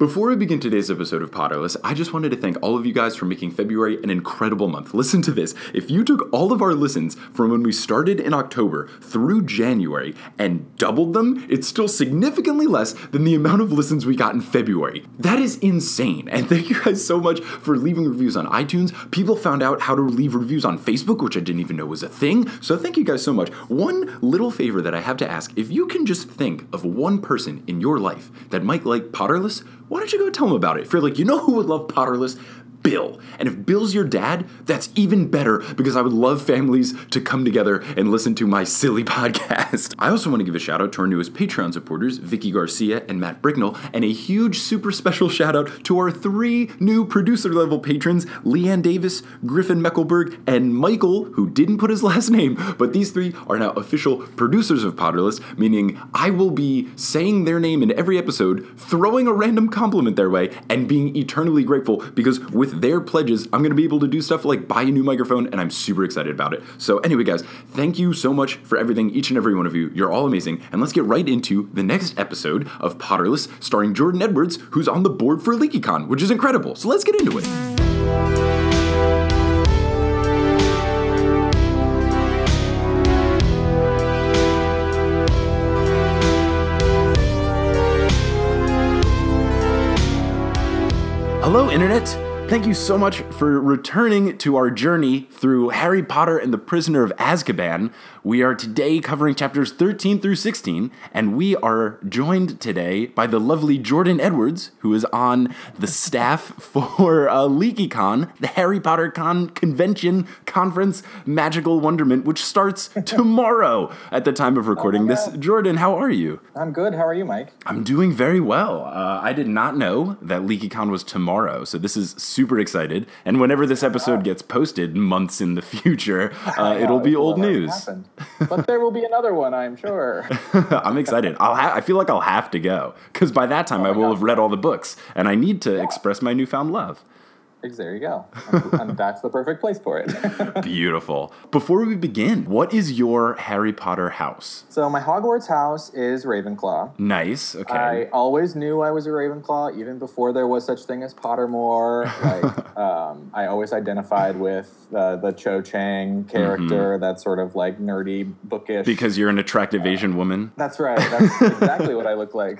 Before we begin today's episode of Potterless, I just wanted to thank all of you guys for making February an incredible month. Listen to this. If you took all of our listens from when we started in October through January and doubled them, it's still significantly less than the amount of listens we got in February. That is insane. And thank you guys so much for leaving reviews on iTunes. People found out how to leave reviews on Facebook, which I didn't even know was a thing. So thank you guys so much. One little favor that I have to ask if you can just think of one person in your life that might like Potterless, why don't you go tell him about it? If you're like, you know who would love Potterless? Bill. And if Bill's your dad, that's even better because I would love families to come together and listen to my silly podcast. I also want to give a shout out to our newest Patreon supporters, Vicky Garcia and Matt Brignall, and a huge super special shout out to our three new producer level patrons, Leanne Davis, Griffin Mekelburg, and Michael, who didn't put his last name, but these three are now official producers of Potterless, meaning I will be saying their name in every episode, throwing a random compliment their way, and being eternally grateful because with their pledges, I'm going to be able to do stuff like buy a new microphone, and I'm super excited about it. So, anyway, guys, thank you so much for everything, each and every one of you. You're all amazing. And let's get right into the next episode of Potterless, starring Jordan Edwards, who's on the board for LeakyCon, which is incredible. So, let's get into it. Hello, Internet! Thank you so much for returning to our journey through Harry Potter and the Prisoner of Azkaban. We are today covering chapters 13 through 16, and we are joined today by the lovely Jordan Edwards, who is on the staff for uh, LeakyCon, the Harry Potter Con convention conference magical wonderment, which starts tomorrow at the time of recording this. God. Jordan, how are you? I'm good. How are you, Mike? I'm doing very well. Uh, I did not know that LeakyCon was tomorrow, so this is super excited. And whenever this episode gets posted, months in the future, uh, it'll be old news. happened. But there will be another one, I'm sure. I'm excited. I'll ha- I feel like I'll have to go because by that time oh I will God. have read all the books, and I need to express my newfound love. There you go. And, that's the perfect place for it. Beautiful. Before we begin, what is your Harry Potter house? so my Hogwarts house is Ravenclaw. Nice. Okay. I always knew I was a Ravenclaw, even before there was such thing as Pottermore. Like, um, I always identified with uh, the Cho Chang character, that sort of like nerdy, bookish. because you're an attractive Asian woman. That's right. That's exactly what I look like.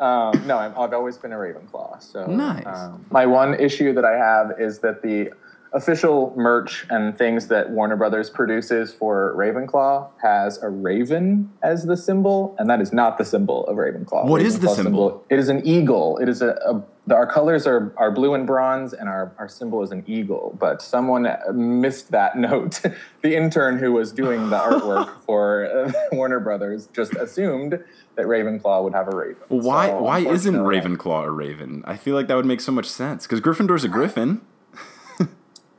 um, no, I'm, I've always been a Ravenclaw. So Nice. Um, my one issue that I have is that the official merch and things that Warner Brothers produces for Ravenclaw has a raven as the symbol, and that is not the symbol of Ravenclaw. What is the Ravenclaw symbol? It is an eagle. It is a, a our colors are, are blue and bronze, and our, our symbol is an eagle. But someone missed that note. the intern who was doing the artwork for uh, Warner Brothers just assumed that Ravenclaw would have a raven. Why? So, why isn't Ravenclaw a raven? I feel like that would make so much sense because Gryffindor's a griffin.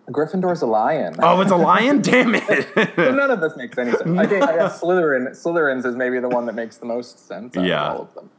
Gryffindor's a lion. Oh, it's a lion. Damn it! None of this makes any sense. I think I guess Slytherin, Slytherins is maybe the one that makes the most sense out Yeah. of all of them.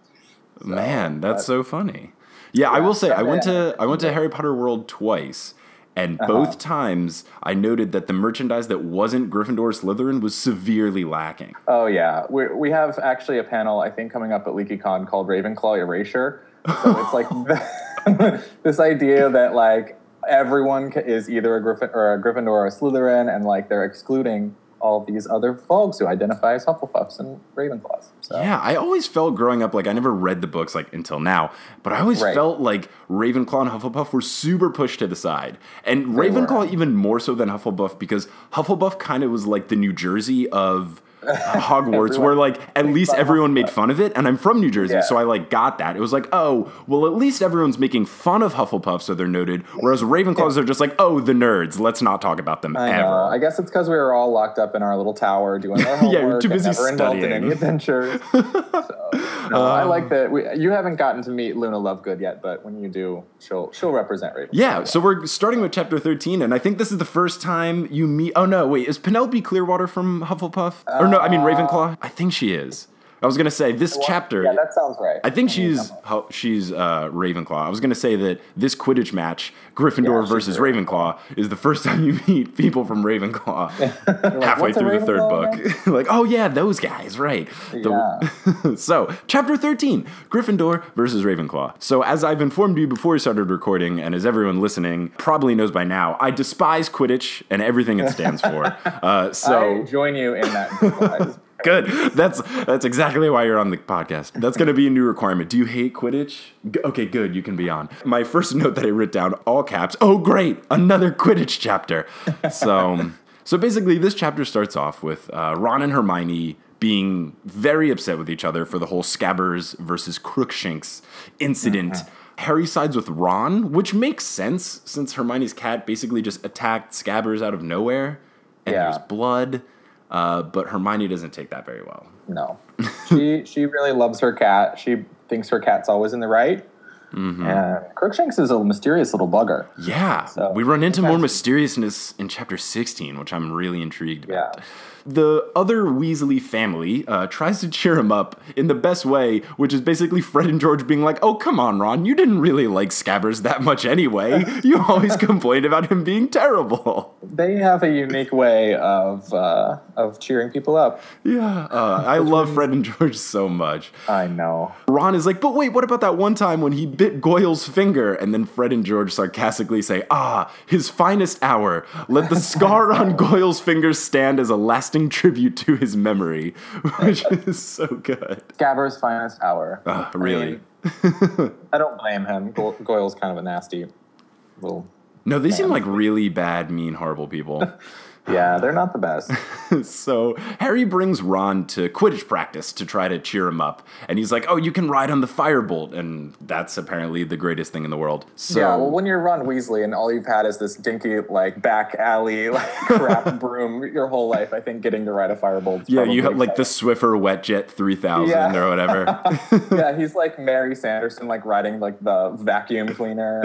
Man, that's but- so funny. Yeah, I will say I went to I went to Harry Potter World twice, and Uh-huh. both times I noted that the merchandise that wasn't Gryffindor Slytherin was severely lacking. Oh yeah, we we have actually a panel I think coming up at LeakyCon called Ravenclaw Erasure. So it's like this idea that like everyone is either a Griffin or a Gryffindor or a Slytherin, and like they're excluding all these other folks who identify as Hufflepuffs and Ravenclaws. So Yeah, I always felt growing up like I never read the books like until now, but I always Right. felt like Ravenclaw and Hufflepuff were super pushed to the side. And They Ravenclaw were. even more so than Hufflepuff because Hufflepuff kind of was like the New Jersey of Hogwarts where like at least everyone made fun of it and I'm from New Jersey Yeah. so I like got that. It was like, "Oh, well at least everyone's making fun of Hufflepuff so they're noted." Whereas Ravenclaws are just like, "Oh, the nerds. Let's not talk about them I ever." know. I guess it's because we were all locked up in our little tower doing our homework Yeah, we were too and busy never involved in studying. any adventures. so, no, I um, like that. We, you haven't gotten to meet Luna Lovegood yet, but when you do, she'll she'll represent Ravenclaw. Yeah, so we're starting with chapter 13, and I think this is the first time you meet. Oh, no, wait, is Penelope Clearwater from Hufflepuff? or no, I mean Ravenclaw? I think she is. I was gonna say this chapter. Yeah, that sounds right. I think mean, she's she's uh, Ravenclaw. I was gonna say that this Quidditch match, Gryffindor Yeah, versus Ravenclaw, is the first time you meet people from Ravenclaw halfway through the third book. like, oh yeah, those guys, right? The- so, chapter thirteen, Gryffindor versus Ravenclaw. So, as I've informed you before we started recording, and as everyone listening probably knows by now, I despise Quidditch and everything it stands for. Uh, so I join you in that. Good. That's that's exactly why you're on the podcast. That's going to be a new requirement. Do you hate Quidditch? Okay, good. You can be on. My first note that I wrote down, all caps. Oh, great! Another Quidditch chapter. So, so basically, this chapter starts off with uh, Ron and Hermione being very upset with each other for the whole Scabbers versus Crookshanks incident. Harry sides with Ron, which makes sense since Hermione's cat basically just attacked Scabbers out of nowhere, and Yeah. there's blood. Uh, but Hermione doesn't take that very well. No, she she really loves her cat. She thinks her cat's always in the right. Mm-hmm. And Crookshanks is a mysterious little bugger. Yeah, So- we run into more mysteriousness in chapter 16, which I'm really intrigued about. Yeah. The other Weasley family uh, tries to cheer him up in the best way, which is basically Fred and George being like, Oh, come on, Ron, you didn't really like Scabbers that much anyway. You always complained about him being terrible. They have a unique way of uh, of cheering people up. Yeah, uh, I love Fred and George so much. I know. Ron is like, but wait, what about that one time when he bit Goyle's finger? And then Fred and George sarcastically say, ah, his finest hour. Let the scar on Goyle's finger stand as a lasting tribute to his memory, which is so good. Scabbers' finest hour. Ah, I really? mean, I don't blame him. Go- Goyle's kind of a nasty little. No, they seem like really bad, mean, horrible people. Yeah, they're not the best. so Harry brings Ron to Quidditch practice to try to cheer him up. And he's like, oh, you can ride on the firebolt. And that's apparently the greatest thing in the world. So, yeah, well, when you're Ron Weasley and all you've had is this dinky, like back alley, like crap broom your whole life, I think getting to ride a firebolt. yeah, you have like the Swiffer Wetjet 3000 Yeah. or whatever. yeah, he's like Mary Sanderson, like riding like the vacuum cleaner.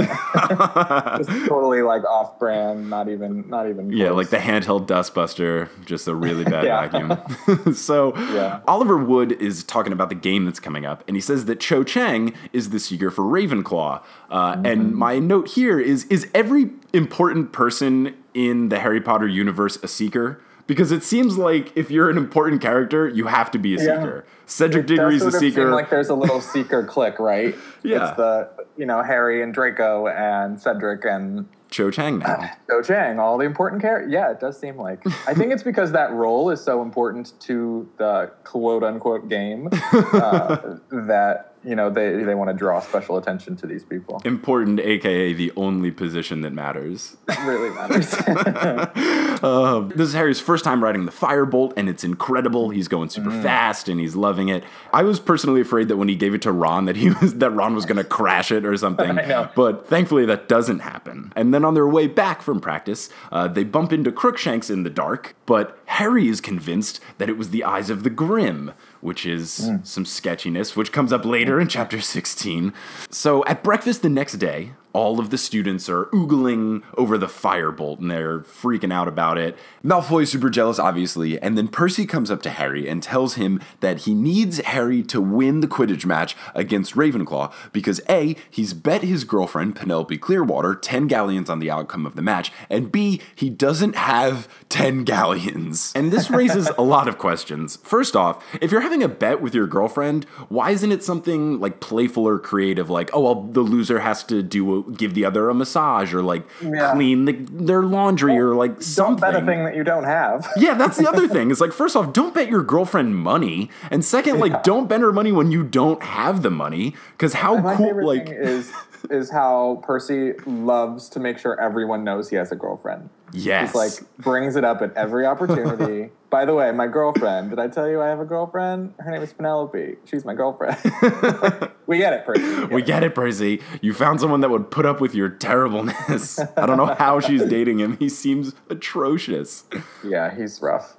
just totally like off-brand, not even, not even. Yeah, like the handheld dustbuster, just a really bad vacuum. so Yeah. Oliver Wood is talking about the game that's coming up, and he says that Cho Chang is the seeker for Ravenclaw. Uh, Mm-hmm. And my note here is: is every important person in the Harry Potter universe a seeker? Because it seems like if you're an important character, you have to be a Yeah. seeker. Cedric Does Diggory's a seeker. like there's a little seeker clique, right? Yeah. It's the you know Harry and Draco and Cedric and Cho Chang now. Cho Chang, all the important characters. Yeah, it does seem like. I think it's because that role is so important to the quote unquote game uh, that you know they they want to draw special attention to these people. Important, aka the only position that matters. Really matters. Uh, this is Harry's first time riding the Firebolt, and it's incredible. He's going super Mm. fast, and he's loving it. I was personally afraid that when he gave it to Ron, that he was that Ron was going to crash it or something. But thankfully, that doesn't happen. And then on their way back from practice, uh, they bump into Crookshanks in the dark. But Harry is convinced that it was the eyes of the Grim, which is Mm. some sketchiness, which comes up later in chapter 16. So at breakfast the next day, all of the students are oogling over the firebolt and they're freaking out about it. Malfoy is super jealous, obviously, and then Percy comes up to Harry and tells him that he needs Harry to win the Quidditch match against Ravenclaw because A, he's bet his girlfriend, Penelope Clearwater, 10 galleons on the outcome of the match, and B, he doesn't have 10 galleons. And this raises a lot of questions. First off, if you're having a bet with your girlfriend, why isn't it something like playful or creative, like, oh, well, the loser has to do give the other a massage or like Yeah. clean the, their laundry or like something. Don't bet a thing that you don't have. Yeah, that's the other thing. It's like, first off, don't bet your girlfriend money, and second, like, don't bet her money when you don't have the money. Because how cool, like, is is how Percy loves to make sure everyone knows he has a girlfriend. yes, He's like brings it up at every opportunity. By the way, my girlfriend. Did I tell you I have a girlfriend? Her name is Penelope. She's my girlfriend. we get it, Percy. we get it, Percy. You found someone that would put up with your terribleness. I don't know how she's dating him. He seems atrocious. Yeah, he's rough.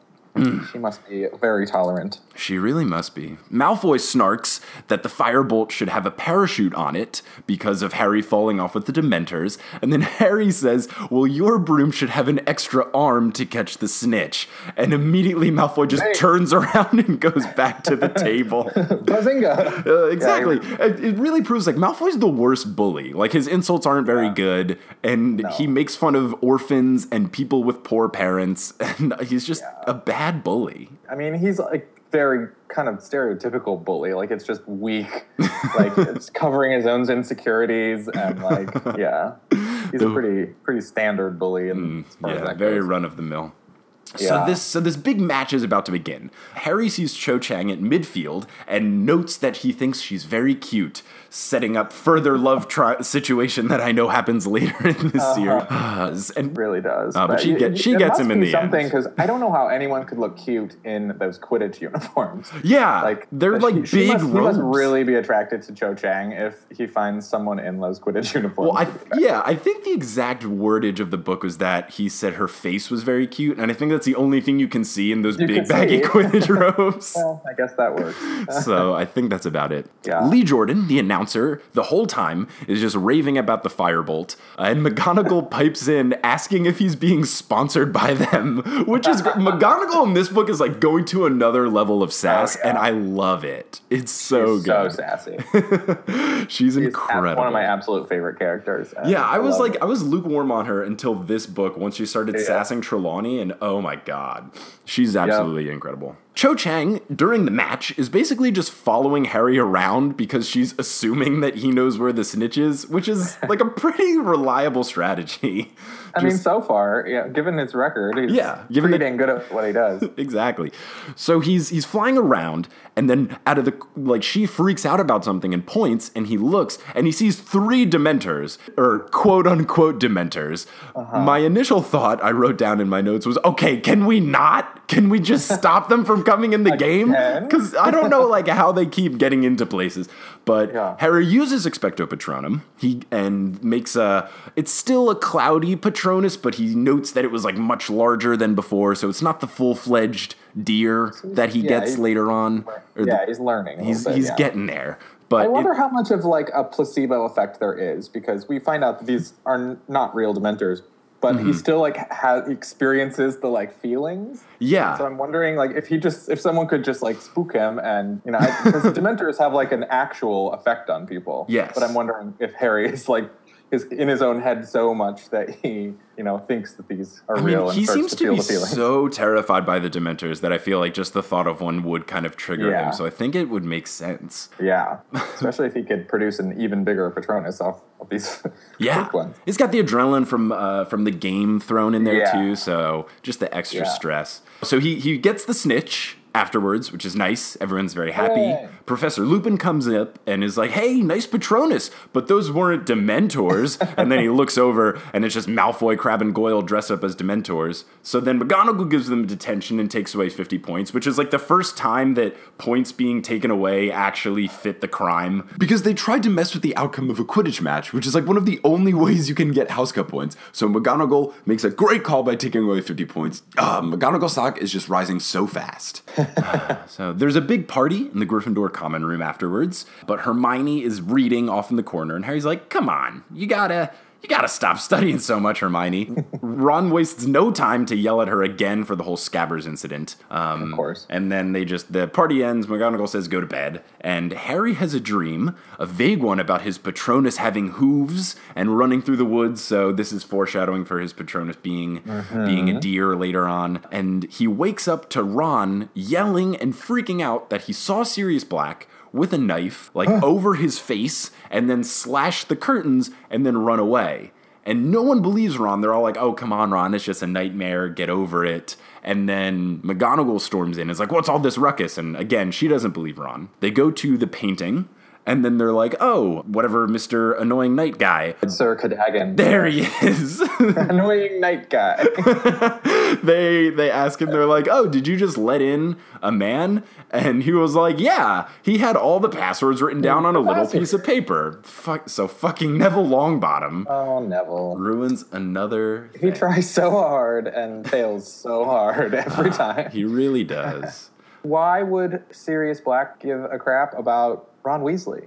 She must be very tolerant. She really must be. Malfoy snarks that the firebolt should have a parachute on it because of Harry falling off with the Dementors, and then Harry says, Well, your broom should have an extra arm to catch the snitch. And immediately Malfoy just Hey. turns around and goes back to the table. Bazinga! Uh, exactly. it, it really proves like Malfoy's the worst bully. Like his insults aren't very Yeah. good, and he makes fun of orphans and people with poor parents, and he's just a bad bully. I mean, he's like very kind of stereotypical bully. Like it's just weak. like it's covering his own insecurities and like yeah, he's a pretty pretty standard bully. And as far as Mm, Yeah, very goes. run of the mill. So Yeah. this so this big match is about to begin. Harry sees Cho Chang at midfield and notes that he thinks she's very cute, setting up further love tri- situation that I know happens later in the series. and really does. Uh, but she it- get- she gets him in the something end. because I don't know how anyone could look cute in those Quidditch uniforms. yeah, Like they're like she- she big must, He must really be attracted to Cho Chang if he finds someone in those Quidditch uniforms. Well, I yeah, I think the exact wordage of the book was that he said her face was very cute, and I think that's the only thing you can see in those You big baggy. Quidditch robes. Well, I guess that works. so I think that's about it. Yeah. Lee Jordan, the announcer, the whole time is just raving about the firebolt, uh, and McGonagall pipes in asking if he's being sponsored by them, which is McGonagall in this book is like going to another level of sass, Oh, yeah. and I love it. It's so He's so sassy. She's He's ab- incredible. one of my absolute favorite characters. Yeah, I was like, it. I was lukewarm on her until this book. Once she started Yeah. sassing Trelawney, and oh my god, she's absolutely incredible. Cho Chang during the match is basically just following Harry around because she's assuming that he knows where the snitch is, which is like a pretty reliable strategy. I mean, so far, yeah, given his record, he's Yeah, given pretty the- dang good at what he does. exactly. So he's he's flying around, and then out of the like she freaks out about something and points, and he looks and he sees three Dementors or quote unquote Dementors. Uh-huh. My initial thought I wrote down in my notes was, okay, can we not? Can we just stop them from coming in the game? Because I don't know like how they keep getting into places. But Yeah. Harry uses Expecto Patronum. He and makes a. It's still a cloudy Patronus, but he notes that it was like much larger than before, so it's not the full fledged deer that he Yeah, gets later on. Or yeah, the- he's learning. he's bit, he's yeah. getting there. But I it- wonder how much of like a placebo effect there is because we find out that these are not real Dementors, but Mm-hmm. he still like has experiences the like feelings. yeah, So I'm wondering like if he just if someone could just like spook him and you know because Dementors have like an actual effect on people. Yes. But I'm wondering if Harry is like is in his own head so much that he you know thinks that these are I real mean, and he seems to to be so terrified by the Dementors that I feel like just the thought of one would kind of trigger Yeah. him. So I think it would make sense. Yeah, especially if he could produce an even bigger Patronus off of these Yeah, it's got the adrenaline from uh, from the game thrown in there Yeah. too, so just the extra Yeah. stress. So he he gets the snitch afterwards, which is nice. Everyone's very happy. Hooray. Professor Lupin comes up and is like, "Hey, nice Patronus, but those weren't Dementors." and then he looks over and it's just Malfoy, Crabbe, and Goyle dressed up as Dementors. So then McGonagall gives them detention and takes away fifty points, which is like the first time that points being taken away actually fit the crime because they tried to mess with the outcome of a Quidditch match, which is like one of the only ways you can get House Cup points. So McGonagall makes a great call by taking away fifty points. Uh, McGonagall stock is just rising so fast. So there's a big party in the Gryffindor common room afterwards, but Hermione is reading off in the corner, and Harry's like, "Come on, you gotta." You gotta stop studying so much, Hermione. Ron wastes no time to yell at her again for the whole Scabbers incident. Um, Of course. And then they just, the party ends, McGonagall says go to bed, and Harry has a dream, a vague one about his Patronus having hooves and running through the woods, so this is foreshadowing for his Patronus being, being a deer later on. And he wakes up to Ron yelling and freaking out that he saw Sirius Black with a knife, like over his face, and then slash the curtains and then run away. And no one believes Ron. They're all like, oh, come on, Ron, it's just a nightmare. Get over it. And then McGonagall storms in. Is like, what's all this ruckus? And again, she doesn't believe Ron. They go to the painting. And then they're like, oh, whatever, Mr. Annoying Night Guy. Sir Cadogan. There he is. Annoying night guy. they they ask him, they're like, oh, did you just let in a man? And he was like, yeah, he had all the passwords written down on a little piece of paper. Fuck, so fucking Neville Longbottom Oh, Neville. ruins another. He thing. tries so hard and fails so hard every time. He really does. Why would Sirius Black give a crap about Ron Weasley?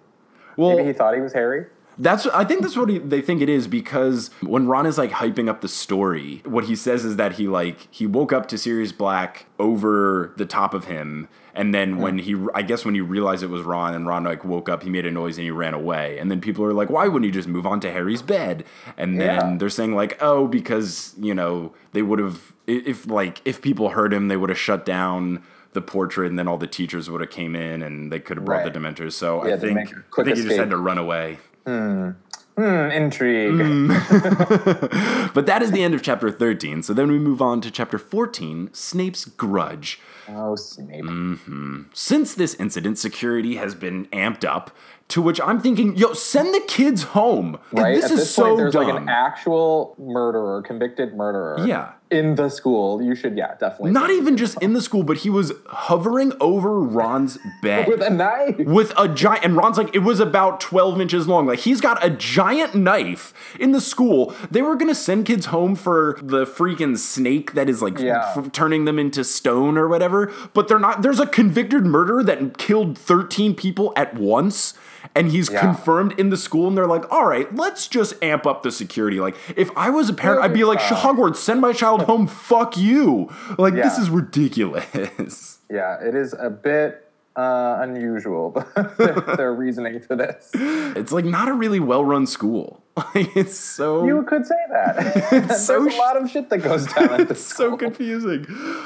Well, Maybe he thought he was Harry. That's I think that's what he, they think it is because when Ron is like hyping up the story, what he says is that he like he woke up to Sirius Black over the top of him, and then hmm. when he I guess when he realized it was Ron and Ron like woke up, he made a noise and he ran away, and then people are like, why wouldn't you just move on to Harry's bed? And then Yeah. they're saying like, oh, because you know they would have if like if people heard him, they would have shut down. The portrait, and then all the teachers would have came in, and they could have brought Right. the Dementors. So Yeah, I think I think he just had to run away. Hmm, hmm intrigue. Hmm. But that is the end of chapter 13. So then we move on to chapter 14 Snape's Grudge. Oh, Snape. Mm-hmm. Since this incident, security has been amped up, to which I'm thinking, yo, send the kids home. Right? This At is this so point, there's dumb. like an actual murderer, convicted murderer. Yeah. In the school. You should, yeah, definitely. Not even just in the school, but he was hovering over Ron's bed. With a knife. with a giant and Ron's like it was about 12 inches long like he's got a giant knife in the school they were gonna send kids home for the freaking snake that is like Yeah. f- turning them into stone or whatever but they're not there's a convicted murderer that killed 13 people at once and he's Yeah. confirmed in the school and they're like all right let's just amp up the security like if i was a parent i'd be like hogwarts send my child home fuck you like this is ridiculous Yeah, it is a bit uh, unusual, their, their reasoning for this. It's like not a really well run school. Like it's so You could say that. There's so a lot of shit that goes down at this so school. confusing.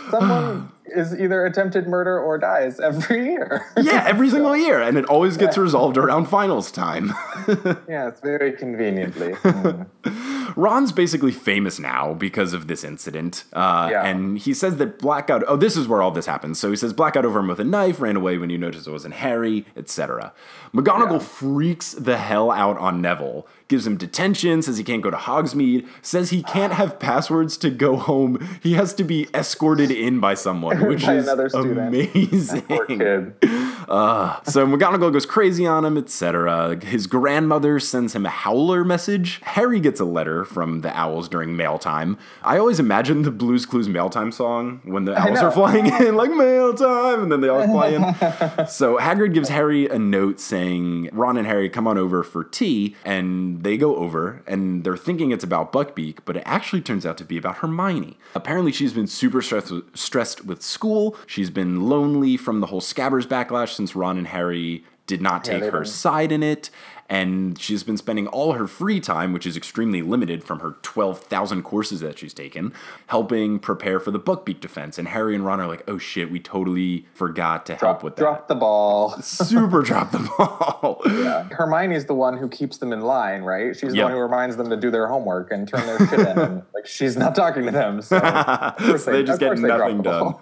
Someone is either attempted murder or dies every year. Yeah, every single year, and it always gets resolved around finals time. yeah, it's very conveniently. Mm. Ron's basically famous now because of this incident, uh, Yeah. and he says that Blackout. Oh, this is where all this happens. So he says Blackout over him with a knife, ran away when you noticed it wasn't Harry, etc. McGonagall Yeah. freaks the hell out on Neville, gives him detention, says he can't go to Hogsmeade, says he can't have passwords to go home. He has to be escorted in by someone, which By is another student. amazing. Poor kid. Ah, so McGonagall goes crazy on him, etc. His grandmother sends him a howler message. Harry gets a letter from the owls during mail time. I always imagine the Blues Clues mail time song when the owls are flying in, like mail time, and then they all fly in. so Hagrid gives Harry a note saying, Ron and Harry come on over for tea, and they go over, and they're thinking it's about Buckbeak, but it actually turns out to be about Hermione. Apparently, she's been super stressed with, stressed with school. She's been lonely from the whole Scabbers backlash since Ron and Harry did not take they've her been- side in it. And she's been spending all her free time, which is extremely limited from her 12,000 courses that she's taken, helping prepare for the Buckbeak defense. And Harry and Ron are like, oh shit, we totally forgot to help with that. drop the ball. Super drop the ball. Yeah. Hermione's the one who keeps them in line, right? She's the Yep. one who reminds them to do their homework and turn their shit in. And, like she's not talking to them, so So they of just get they drop nothing done.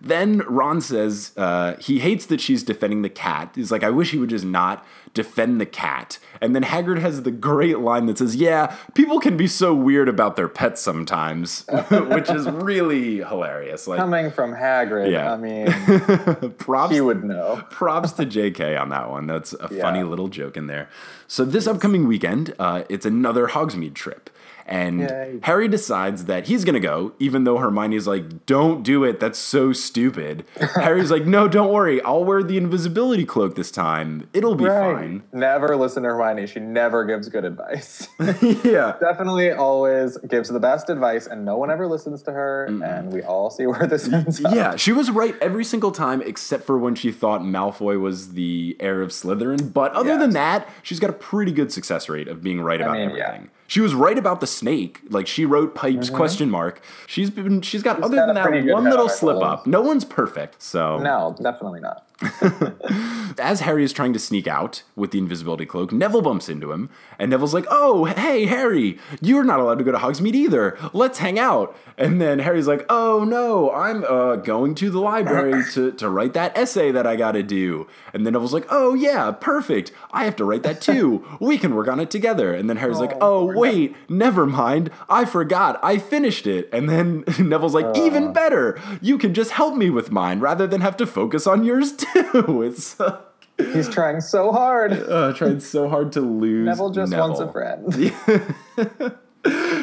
Then Ron says uh, he hates that she's defending the cat. He's like, I wish he would just not defend the cat. And then Hagrid has the great line that says, Yeah, people can be so weird about their pets sometimes, which is really hilarious. Like, Coming from Hagrid, Yeah. I mean, props he would know. props to JK on that one. That's a Yeah. funny little joke in there. So this upcoming weekend, uh, it's another Hogsmeade trip. And Yay. Harry decides that he's going to go, even though Hermione's like, don't do it. That's so stupid. Harry's like, no, don't worry. I'll wear the invisibility cloak this time. It'll be fine. Never listen to Hermione. She never gives good advice. yeah. Definitely always gives the best advice, and no one ever listens to her. And we all see where this ends up. Yeah, she was right every single time except for when she thought Malfoy was the heir of Slytherin. But other than that, she's got a pretty good success rate of being right about mean, yeah. She was right about the snake. Like she wrote pipes question mark. She's been she's got other got than that one little slip up. No one's perfect. So No, definitely not. as Harry is trying to sneak out with the invisibility cloak, Neville bumps into him, and Neville's like, "Oh, hey, Harry, you're not allowed to go to Hogsmeade either. Let's hang out." And then Harry's like, "Oh no, I'm uh, going to the library to to write that essay that I got to do." And then Neville's like, "Oh yeah, perfect. I have to write that too. We can work on it together." And then Harry's like, "Oh wait, never mind. I forgot. I finished it." And then Neville's like, "Even better. You can just help me with mine rather than have to focus on yours too." It's uh, He's trying so hard. uh, tried so hard to lose. Neville just wants a friend.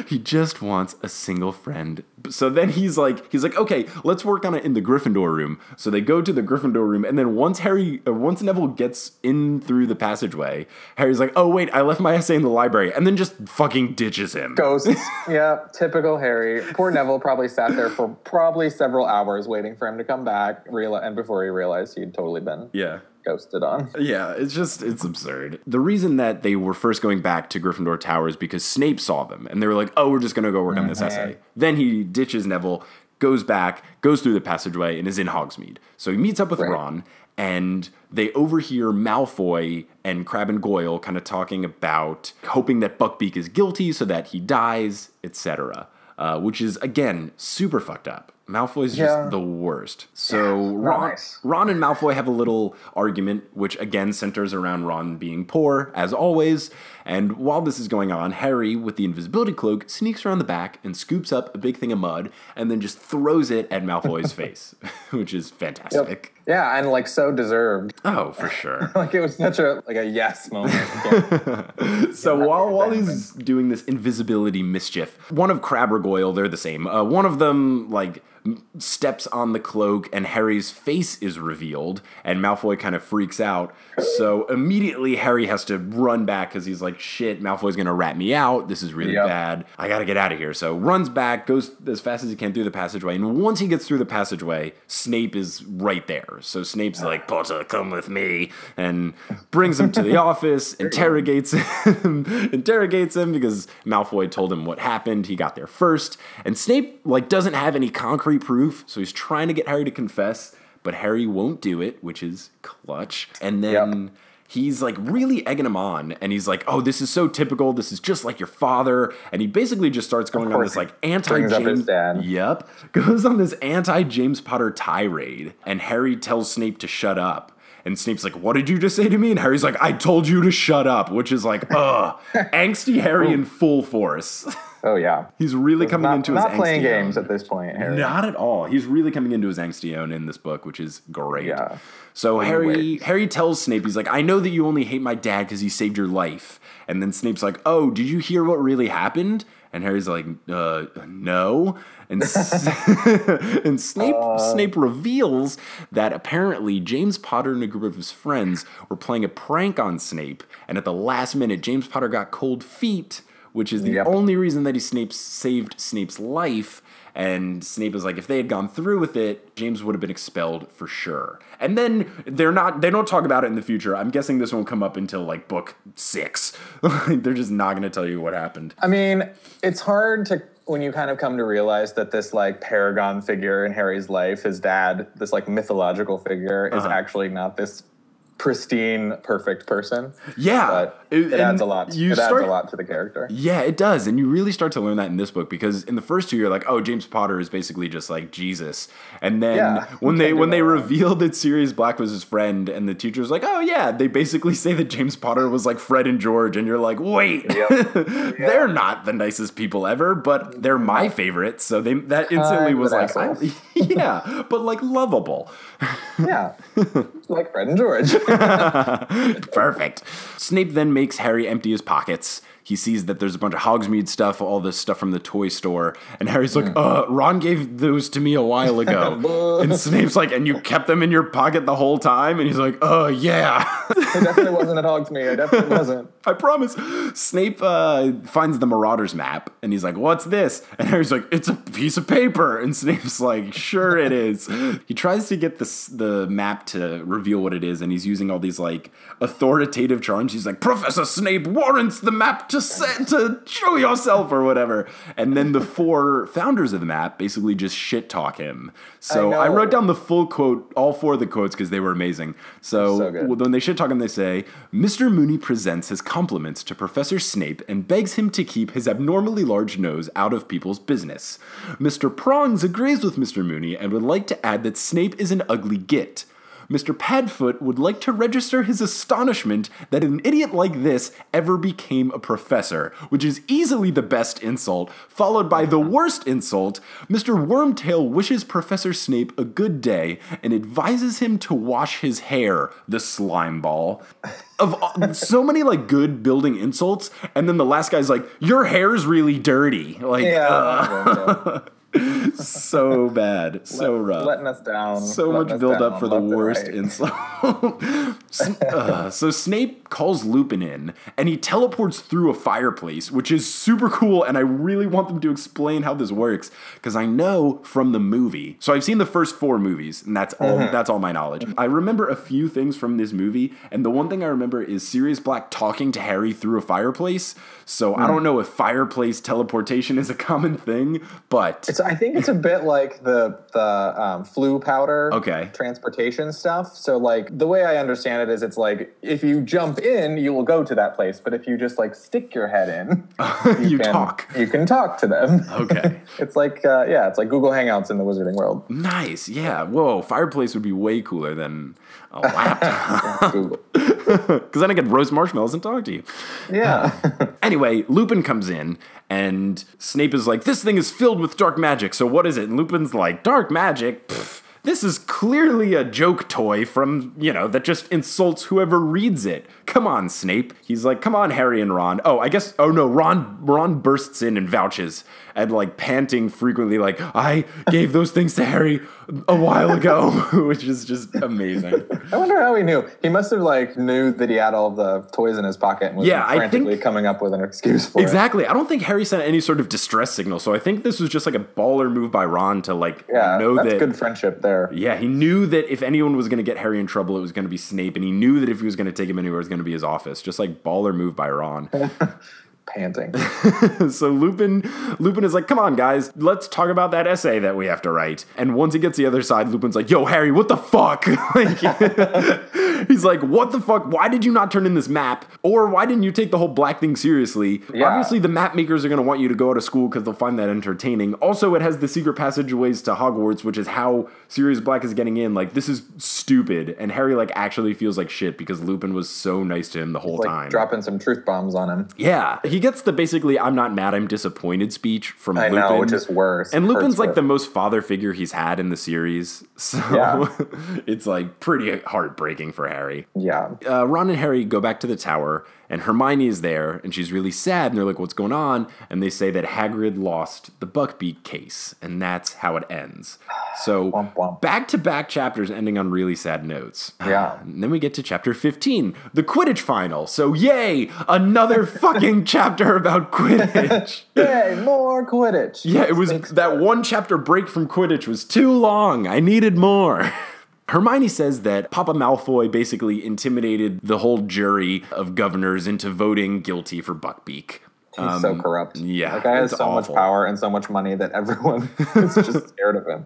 He just wants a single friend. So then he's like, he's like, okay, let's work on it in the Gryffindor room. So they go to the Gryffindor room, and then once Harry, uh, once Neville gets in through the passageway, Harry's like, oh wait, I left my essay in the library, and then just fucking ditches him. Ghosts. yeah, typical Harry. Poor Neville probably sat there for probably several hours waiting for him to come back, and before he realized he'd totally been Yeah. Ghosted on. Yeah, it's just it's absurd. The reason that they were first going back to Gryffindor Tower is because Snape saw them and they were like, "Oh, we're just going to go work on this essay." Then he ditches Neville, goes back, goes through the passageway and is in Hogsmeade. So he meets up with Right. Ron and they overhear Malfoy and Crabbe and Goyle kind of talking about hoping that Buckbeak is guilty so that he dies, etc. Uh, which is again super fucked up. Malfoy's just Yeah. the worst. So Ron, nice. Ron and Malfoy have a little argument, which again centers around Ron being poor, as always. And while this is going on, Harry, with the invisibility cloak, sneaks around the back and scoops up a big thing of mud and then just throws it at Malfoy's face, which is fantastic. Yeah, and like so deserved. Oh, for sure. Like it was such a like a yes moment. Yeah. So while while he's doing this invisibility mischief, one of Crabbe or Goyle, they're the same. Uh, one of them like steps on the cloak, and Harry's face is revealed, and Malfoy kind of freaks out. So immediately Harry has to run back because he's like, "Shit, Malfoy's gonna rat me out. This is really Yep. bad. I gotta get out of here." So runs back, goes as fast as he can through the passageway, and once he gets through the passageway, Snape is right there. So Snape's like, "Potter, come with me," and brings him to the office, interrogates him, interrogates him because Malfoy told him what happened. He got there first, and Snape like doesn't have any concrete proof, so he's trying to get Harry to confess, but Harry won't do it, which is clutch. And then. Yep. He's like really egging him on, and he's like, "Oh, this is so typical. This is just like your father." And he basically just starts going on this like anti brings up his James. dad. Yep, goes on this anti James Potter tirade, and Harry tells Snape to shut up. And Snape's like, "What did you just say to me?" And Harry's like, "I told you to shut up," which is like, ugh, angsty Harry in full force. Oh yeah. He's really coming Not, into not his playing games own. at this point, Harry. Not at all. He's really coming into his angsty own in this book, which is great. Yeah. So Harry. Harry tells Snape, he's like, I know that you only hate my dad because he saved your life. And then Snape's like, Oh, did you hear what really happened? And Harry's like, uh, no. And, S- and Snape Snape reveals that apparently James Potter and a group of his friends were playing a prank on Snape, and at the last minute, James Potter got cold feet, which is the Yep. only reason that he Snape saved Snape's life. And Snape is like, if they had gone through with it, James would have been expelled for sure. And then they're not, they don't talk about it in the future. I'm guessing this won't come up until like book six. They're just not going to tell you what happened. I mean, it's hard to when you kind of come to realize that this like paragon figure in Harry's life, his dad, this like mythological figure, is Uh-huh. actually not this pristine, perfect person. Yeah. But It- it, adds a lot. you It adds a lot to the character. Yeah, it does. And you really start to learn that in this book because in the first two you're like, oh, James Potter is basically just like Jesus. And then Yeah, when they when they that revealed that Sirius Black was his friend and the teacher's like, oh yeah, they basically say that James Potter was like Fred and George and you're like, wait. they're not the nicest people ever, but they're my favorites. So they that instantly was like yeah, but like lovable. Yeah, like Fred and George. Perfect. Snape then makes Harry empty his pockets. He sees that there's a bunch of Hogsmeade stuff, all this stuff from the toy store, and Harry's like, "Uh, Ron gave those to me a while ago." and Snape's like, "And you kept them in your pocket the whole time?" And he's like, "Uh, yeah, it definitely wasn't at Hogsmeade. I definitely wasn't. I promise." Snape uh, finds the Marauders map, and he's like, "What's this?" And Harry's like, "It's a piece of paper." And Snape's like, sure it is. He tries to get the the map to reveal what it is, and he's using all these like authoritative charms. He's like, Professor Snape warrants the map to set to show yourself or whatever. And then the four founders of the map basically just shit talk him. So I I, wrote down the full quote, all four of the quotes because they were amazing. So, So when they shit talk him, they say, Mr. Moony presents his compliments to Professor Snape and begs him to keep his abnormally large nose out of people's business. Mr. Prongs agrees with Mr. Moony and would like to add that Snape is an ugly git. Mr. Padfoot would like to register his astonishment that an idiot like this ever became a professor, which is easily the best insult, followed by the worst insult. Mr. Wormtail wishes Professor Snape a good day and advises him to wash his hair, the slime ball. Of so many like good building insults, and then the last guy's like, "Your hair's really dirty." Like, Yeah. so bad, so rough letting us down. so letting much build down up for the worst right. insult. Uh, so Snape calls Lupin in, and he teleports through a fireplace, which is super cool. And I really want them to explain how this works because I know from the movie. So I've seen the first four movies, and that's all. Mm-hmm. That's all my knowledge. I remember a few things from this movie, and the one thing I remember is Sirius Black talking to Harry through a fireplace. So Hmm. I don't know if fireplace teleportation is a common thing, but It's, I think it's a bit like the the um, Floo powder Okay. transportation stuff. So like the way I understand it is it's like if you jump in, you will go to that place, but if you just like stick your head in, you can, talk. You can talk to them. Okay. it's like uh, yeah, it's like Google Hangouts in the Wizarding world. Nice. Yeah. Whoa. Fireplace would be way cooler than a laptop. Google. Because then I could roast marshmallows and talk to you. Yeah. Uh, anyway, Lupin comes in and Snape is like, This thing is filled with dark magic. So what is it? And Lupin's like, Dark magic? Pfft, this is clearly a joke toy from, you know, that just insults whoever reads it. Come on, Snape. He's like, Come on, Harry and Ron. Oh, I guess, oh no, Ron, Ron bursts in and vouches and like panting frequently, like, I gave those things to Harry a while ago, which is just amazing. I wonder how he knew. He must have like knew that he had all the toys in his pocket and was Yeah, I frantically think- coming up with an excuse for it. Exactly. I don't think Harry sent any sort of distress signal, so I think this was just like a baller move by Ron to like Yeah, know that's that. good friendship there. Yeah, he knew that if anyone was going to get Harry in trouble, it was going to be Snape, and he knew that if he was going to take him anywhere, it was going to be his office. Just like baller move by Ron. Panting. so Lupin, Lupin is like, "Come on, guys, let's talk about that essay that we have to write." And once he gets the other side, Lupin's like, "Yo, Harry, what the fuck?" like, he's like, "What the fuck? Why did you not turn in this map? Or why didn't you take the whole black thing seriously? Yeah. Obviously, the map makers are going to want you to go out of school because they'll find that entertaining. Also, it has the secret passageways to Hogwarts, which is how Sirius Black is getting in. Like, this is stupid." And Harry like actually feels like shit because Lupin was so nice to him the whole like time. dropping some truth bombs on him. Yeah, he gets the basically "I'm not mad, I'm disappointed" speech from I Lupin, know, which is worse. and Lupin's Hurts like worse. the most father figure he's had in the series, so Yeah. it's like pretty heartbreaking for Harry. yeah. Uh, Ron and Harry go back to the tower, and Hermione is there, and she's really sad. And they're like, "What's going on?" And they say that Hagrid lost the Buckbeak case, and that's how it ends. So back to back chapters ending on really sad notes. Yeah. And then we get to chapter 15, the Quidditch final. So, yay, another fucking chapter about Quidditch. Yay, more Quidditch. Yeah, it was that one chapter break from Quidditch was too long. I needed more. Hermione says that Papa Malfoy basically intimidated the whole jury of governors into voting guilty for Buckbeak. He's so corrupt. Um, yeah, That guy has so awful. much power and so much money that everyone is just scared of him.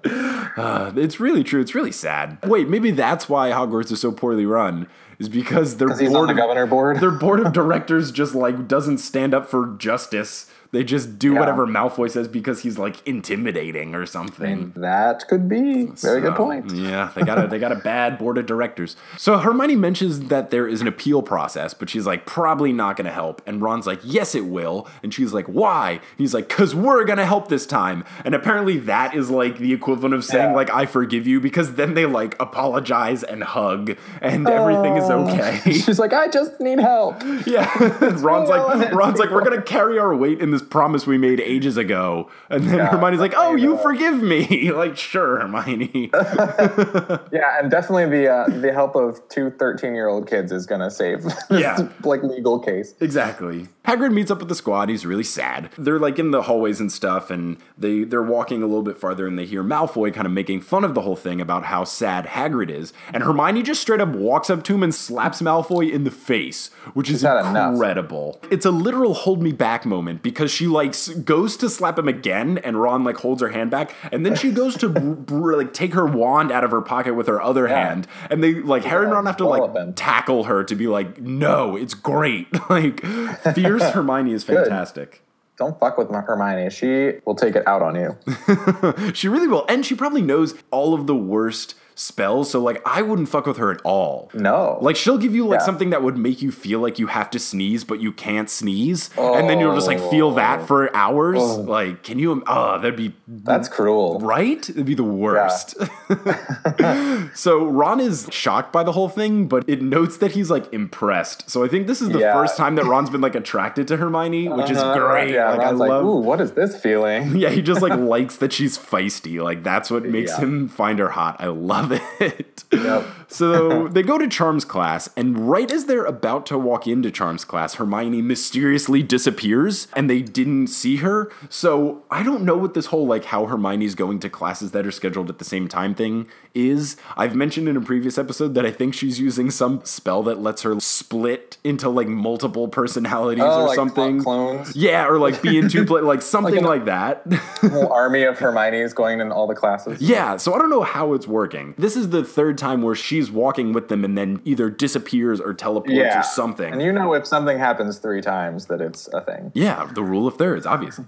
Uh, it's really true. It's really sad. Wait, maybe that's why Hogwarts is so poorly run. Is because their Because he's on board the of, governor board. their board of directors just like doesn't stand up for justice. They just do Yeah. whatever Malfoy says because he's like intimidating or something. That could be. Very good point. Yeah, they got a they got a bad board of directors. So Hermione mentions that there is an appeal process, but she's like probably not going to help. And Ron's like, "Yes, it will." And she's like, "Why?" He's like, "Cuz we're going to help this time." And apparently that is like the equivalent of saying Yeah. like I forgive you because then they like apologize and hug and everything is oh. okay. She's like, I just need help. Yeah, Ron's like, Ron's like, we're gonna carry our weight in this promise we made ages ago, and then Yeah, Hermione's like, oh, you forgive me? like, sure, Hermione. Yeah, and definitely the uh, the help of two 13 year old kids is gonna save this Yeah. like legal case. exactly. Hagrid meets up with the squad. He's really sad. They're like in the hallways and stuff, and they they're walking a little bit farther, and they hear Malfoy kind of making fun of the whole thing about how sad Hagrid is, and Hermione just straight up walks up to him and slaps Malfoy in the face, which is had enough. incredible. It's a literal hold me back moment because she like goes to slap him again, and Ron like holds her hand back, and then she goes to like take her wand out of her pocket with her other Yeah. hand, and they like Harry and Ron have to like tackle her to be like, no, it's great. like Hermione is fantastic. Don't fuck with Hermione. She will take it out on you. She really will, and she probably knows all of the worst spells. So like, I wouldn't fuck with her at all. No. Like she'll give you like Yeah. something that would make you feel like you have to sneeze, but you can't sneeze, and then you'll just like feel that for hours. Like, can you? Oh, that'd be That's cruel. right. It'd be the worst. so Ron is shocked by the whole thing, but it notes that he's like impressed. So I think this is the Yeah. first time that Ron's been like attracted to Hermione, which is Uh-huh, great. Yeah, like Ron's I like, love. ooh, what is this feeling? Yeah, he just like likes that she's feisty. Like that's what makes Yeah. him find her hot. I love it. Yep. So they go to Charm's class, and right as they're about to walk into Charm's class, Hermione mysteriously disappears, and they didn't see her. So I don't know what this whole like how Hermione's going to classes that are scheduled at the same time thing is. I've mentioned in a previous episode that I think she's using some spell that lets her split into like multiple personalities Oh, or like something. clones. Yeah, or like be in two play, like something an- like that. Whole army of Hermione's going in all the classes. Yeah, so I don't know how it's working. This is the third time where she's walking with them and then either disappears or teleports Yeah. or something. And you know if something happens three times that it's a thing. yeah, the rule of thirds, obviously.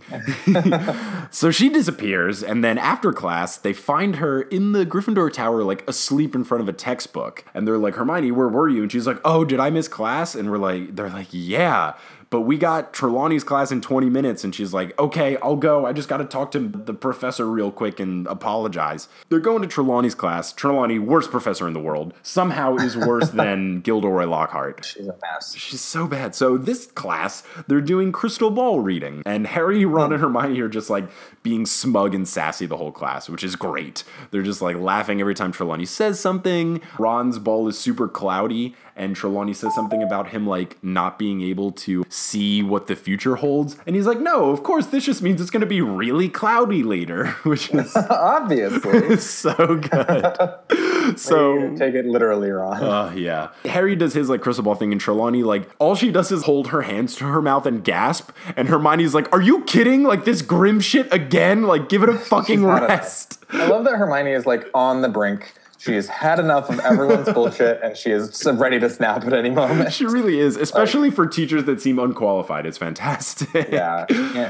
so she disappears, and then after class, they find her in the Gryffindor Tower, like asleep in front of a textbook. And they're like, Hermione, where were you? And she's like, Oh, did I miss class? And we're like, They're like, Yeah. But we got Trelawney's class in 20 minutes, and she's like, okay, I'll go. I just got to talk to the professor real quick and apologize. They're going to Trelawney's class. Trelawney, worst professor in the world, somehow is worse than Gilderoy Lockhart. She's a mess. She's so bad. So this class, they're doing crystal ball reading, and Harry, mm-hmm. Ron, and Hermione are just like being smug and sassy the whole class, which is great. They're just like laughing every time Trelawney says something. Ron's ball is super cloudy, and Trelawney says something about him like not being able to see what the future holds, and he's like, "No, of course, this just means it's going to be really cloudy later," which is Obviously. so good. so Take it literally, Ron. uh, yeah. Harry does his like crystal ball thing, and Trelawney like all she does is hold her hands to her mouth and gasp. And Hermione's like, "Are you kidding? Like this grim shit again? Like give it a fucking rest." I love that Hermione is like on the brink. She has had enough of everyone's bullshit and she is ready to snap at any moment. She really is, especially for teachers that seem unqualified. It's fantastic. Yeah,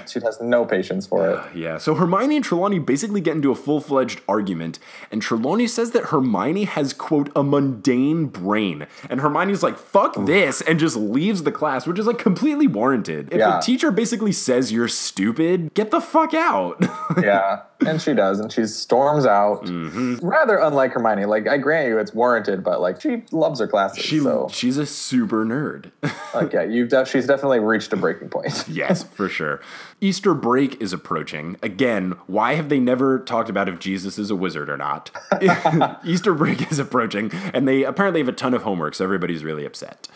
she, has no patience for it. Yeah, so Hermione and Trelawney basically get into a full fledged argument, and Trelawney says that Hermione has, quote, a mundane brain. And Hermione's like, fuck this, and just leaves the class, which is like completely warranted. If Yeah. a teacher basically says you're stupid, get the fuck out. Yeah, and she does, and she storms out. Mm-hmm. Rather unlike Hermione. Like I grant you, it's warranted, but like she loves her classes. she, so she's a super nerd. like yeah, you def- she's definitely reached a breaking point. yes, for sure. Easter break is approaching. Again, why have they never talked about if Jesus is a wizard or not? Easter break is approaching, and they apparently have a ton of homework, so everybody's really upset.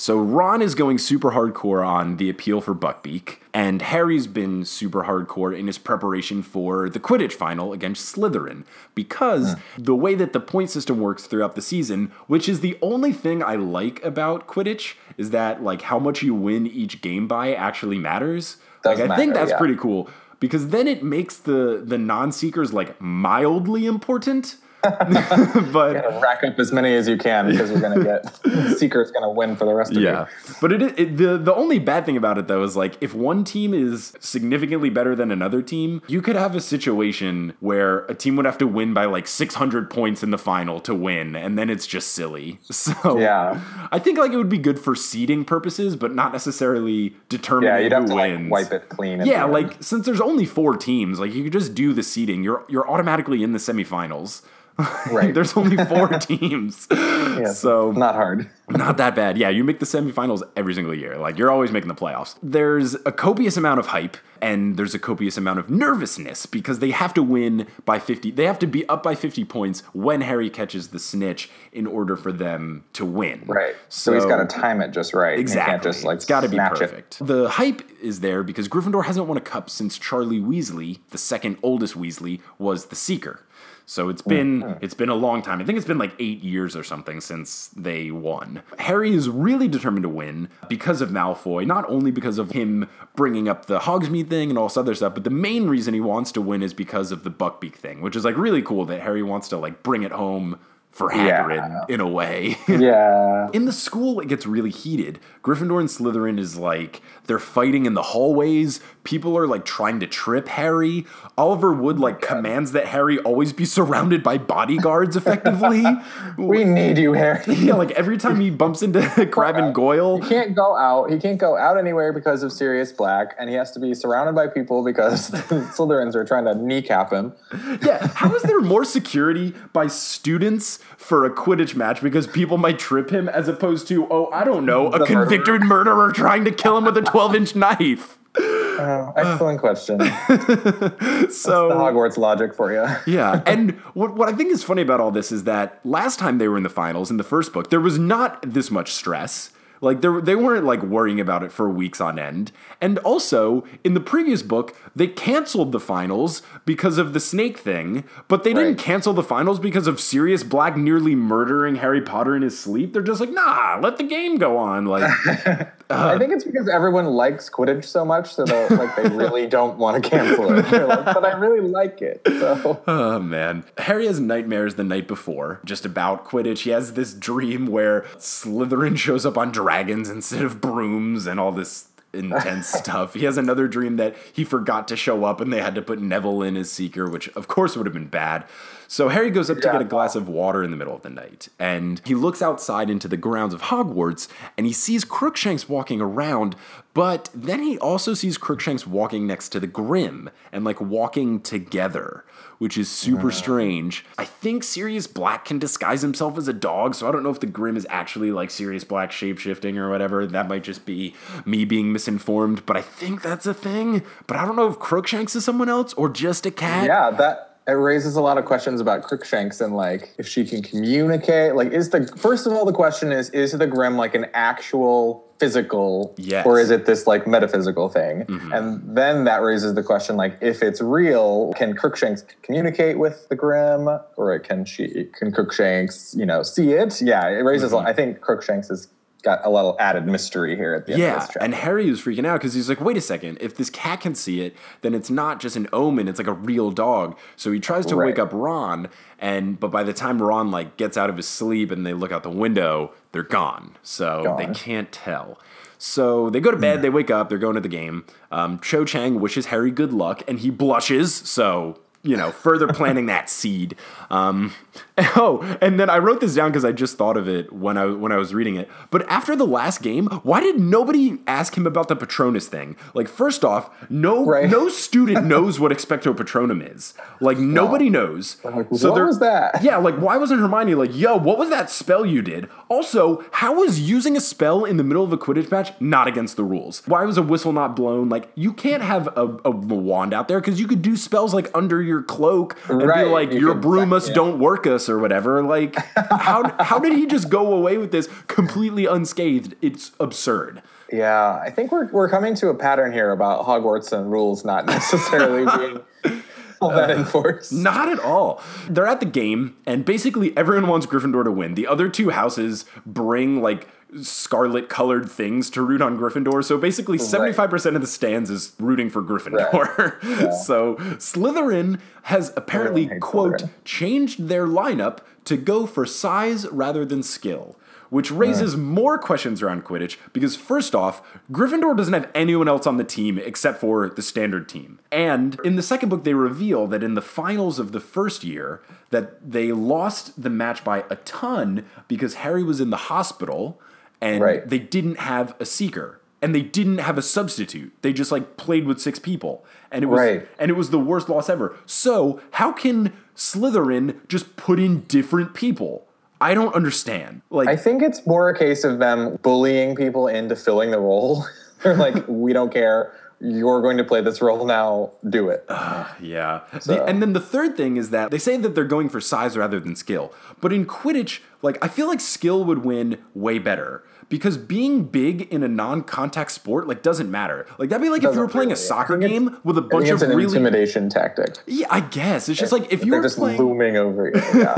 So Ron is going super hardcore on the appeal for Buckbeak, and Harry's been super hardcore in his preparation for the Quidditch final against Slytherin because hmm. the way that the point system works throughout the season, which is the only thing I like about Quidditch, is that like how much you win each game by actually matters. Does like I think that's yeah. pretty cool because then it makes the the non-seekers like mildly important. but Rack up as many as you can because you're gonna get Seeker's gonna win for the rest of yeah, but it, it the the only bad thing about it though is like if one team is significantly better than another team, you could have a situation where a team would have to win by like 600 points in the final to win, and then it's just silly. So Yeah. I think like it would be good for seeding purposes, but not necessarily determining Yeah, you'd have who to wins. like wipe it clean. Yeah, like since there's only four teams, like you could just do the seeding. You're you're automatically in the semifinals. Right. There's only four teams. Yes, So not hard. not that bad. Yeah, you make the semifinals every single year. Like you're always making the playoffs. There's a copious amount of hype and there's a copious amount of nervousness because they have to win by 50. They have to be up by 50 points when Harry catches the snitch in order for them to win. Right. So, he's got to time it just right. Exactly. He can't just like it's got to be snatch it. perfect. The hype is there because Gryffindor hasn't won a cup since Charlie Weasley, the second oldest Weasley, was the Seeker. So it's been Mm-hmm. it's been a long time. I think it's been like eight years or something since they won. Harry is really determined to win because of Malfoy, not only because of him bringing up the Hogsmeade thing and all this other stuff, but the main reason he wants to win is because of the Buckbeak thing, which is like really cool that Harry wants to like bring it home for Hagrid Yeah. in a way. Yeah. In the school, it gets really heated. Gryffindor and Slytherin is like they're fighting in the hallways. People are like trying to trip Harry. Oliver Wood oh like commands that Harry always be surrounded by bodyguards effectively. We need you, Harry. yeah, like every time he bumps into Crabbe and Goyle. He can't go out. He can't go out anywhere because of Sirius Black, and he has to be surrounded by people because the Slytherins are trying to kneecap him. Yeah, how is there more security by students for a Quidditch match because people might trip him as opposed to, oh, I don't know, a The convicted murderer trying to kill him with a 12 inch knife? Oh, excellent question. So the Hogwarts logic for you. Yeah, and what what I think is funny about all this is that last time they were in the finals in the first book, there was not this much stress. Like they they weren't like worrying about it for weeks on end. And also in the previous book, they canceled the finals because of the snake thing, but they didn't cancel the finals because of Sirius Black nearly murdering Harry Potter in his sleep. They're just like, nah, let the game go on. Like, Uh-huh. I think it's because everyone likes Quidditch so much, so that like they really don't want to cancel it. Like, but I really like it. So Oh man. Harry has nightmares the night before just about Quidditch. He has this dream where Slytherin shows up on dragons instead of brooms and all this intense stuff. He has another dream that he forgot to show up and they had to put Neville in as seeker, which of course would have been bad. So Harry goes up to get a glass of water in the middle of the night and he looks outside into the grounds of Hogwarts and he sees Crookshanks walking around, but then he also sees Crookshanks walking next to the Grim and like walking together, which is super strange. I think Sirius Black can disguise himself as a dog, so I don't know if the Grim is actually like Sirius Black shapeshifting or whatever. That might just be me being misinformed, but I think that's a thing. But I don't know if Crookshanks is someone else or just a cat. yeah, that it raises a lot of questions about Crookshanks and like if she can communicate. Like, is the first of all the question is is the Grim like an actual physical, Yes. or is it this like metaphysical thing? Mm-hmm. And then that raises the question like if it's real, can Crookshanks communicate with the Grim, or can she can Crookshanks you know see it? Yeah, it raises. a lot I think Crookshanks has got a little added mystery here at the end of Yeah, and Harry was freaking out because he's like, wait a second, if this cat can see it, then it's not just an omen, it's like a real dog. So he tries to Right. wake up Ron, and but by the time Ron like gets out of his sleep and they look out the window, they're gone. So they can't tell. So they go to bed, they wake up, they're going to the game. Um, Cho Chang wishes Harry good luck, and he blushes. So you know, further planting that seed. Um, oh, and then I wrote this down because I just thought of it when I when I was reading it. But after the last game, why did nobody ask him about the Patronus thing? Like, first off, no Right. no student knows what Expecto Patronum is. Like, nobody knows. Like, So what was that? Yeah, like why wasn't Hermione like, yo, what was that spell you did? Also, how was using a spell in the middle of a Quidditch match not against the rules? Why was a whistle not blown? Like, you can't have a, a wand out there because you could do spells like under your cloak and Right, be like, you your broomust yeah. don't work us or whatever. Like, how how did he just go away with this completely unscathed? It's absurd. Yeah, I think we're we're coming to a pattern here about Hogwarts and rules not necessarily being all that uh, enforced. Not at all. They're at the game, and basically everyone wants Gryffindor to win. The other two houses bring like scarlet colored things to root on Gryffindor. So basically, 75% of the stands is rooting for Gryffindor. so Slytherin has apparently, quote, Slytherin. changed their lineup to go for size rather than skill. Which raises hmm. more questions around Quidditch because, first off, Gryffindor doesn't have anyone else on the team except for the standard team. And in the second book, they reveal that in the finals of the first year, that they lost the match by a ton because Harry was in the hospital and Right. they didn't have a seeker. and they didn't have a substitute. They just like played with six people, and it was Right. and it was the worst loss ever. So how can Slytherin just put in different people? I don't understand. Like I think it's more a case of them bullying people into filling the role. They're like, we don't care. You're going to play this role now. Do it. Yeah. The- and then the third thing is that they say that they're going for size rather than skill. But in Quidditch, like I feel like skill would win way better. Because being big in a non-contact sport like doesn't matter. Like that'd be like if you were playing a soccer I think it's- game with a bunch it's of an really intimidation tactic. Yeah, I guess. It's just like if you were just playing looming over you. Yeah.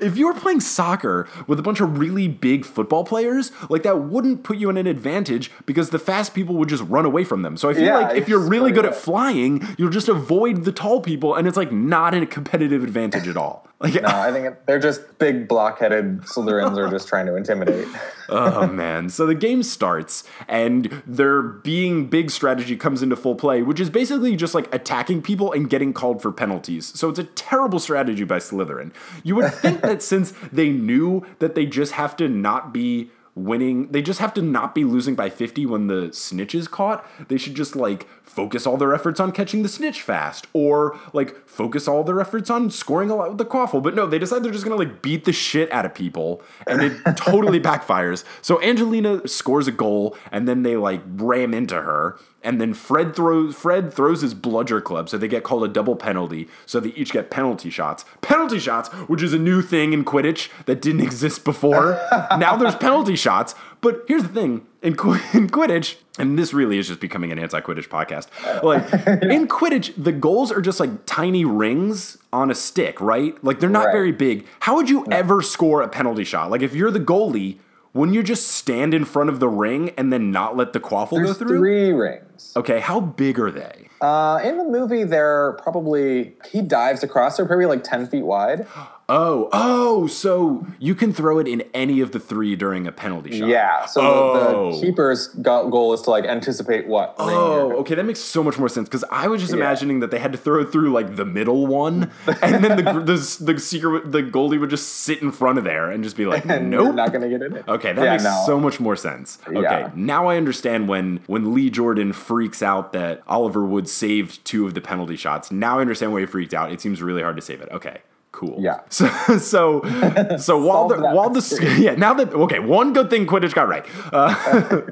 if you were playing soccer with a bunch of really big football players, like that wouldn't put you in an advantage because the fast people would just run away from them. So I feel Yeah, like if you're really good at flying, you'll just avoid the tall people, and it's like not in a competitive advantage at all. Like, no, I think it, they're just big blockheaded Slytherins are just trying to intimidate. oh man. So the game starts, and their being big strategy comes into full play, which is basically just like attacking people and getting called for penalties. So it's a terrible strategy by Slytherin. You would think that since they knew that they just have to not be winning, they just have to not be losing by 50 when the snitch is caught, they should just like focus all their efforts on catching the snitch fast or like focus all their efforts on scoring a lot with the quaffle. But no, they decide they're just gonna like beat the shit out of people and it totally backfires. So Angelina scores a goal and then they like ram into her. And then Fred throws Fred throws his bludger club, so they get called a double penalty. So they each get penalty shots. Penalty shots, which is a new thing in Quidditch that didn't exist before. now there's penalty shots. But here's the thing: in, Qu- in Quidditch, and this really is just becoming an anti-Quidditch podcast. Like in Quidditch, the goals are just like tiny rings on a stick, right? Like they're not Right. very big. How would you ever score a penalty shot? Like if you're the goalie, wouldn't you just stand in front of the ring and then not let the quaffle go There's through? three rings. Okay, how big are they? Uh, in the movie, they're probably he dives across. They're probably like ten feet wide. Oh, oh, so you can throw it in any of the three during a penalty shot. Yeah. So the, Oh. the keeper's goal is to like anticipate what. Oh, okay, that makes so much more sense because I was just Yeah. imagining that they had to throw it through like the middle one, and then the the the secret the goalie would just sit in front of there and just be like, and nope. not gonna get it. in. Okay, that Yeah, makes no. so much more sense. Okay, Yeah. now I understand when when Lee Jordan freaks out that Oliver Wood saved two of the penalty shots. Now I understand why he freaked out. It seems really hard to save it. Okay. Cool. Yeah. So so so while the while the yeah now that okay one good thing Quidditch got right uh,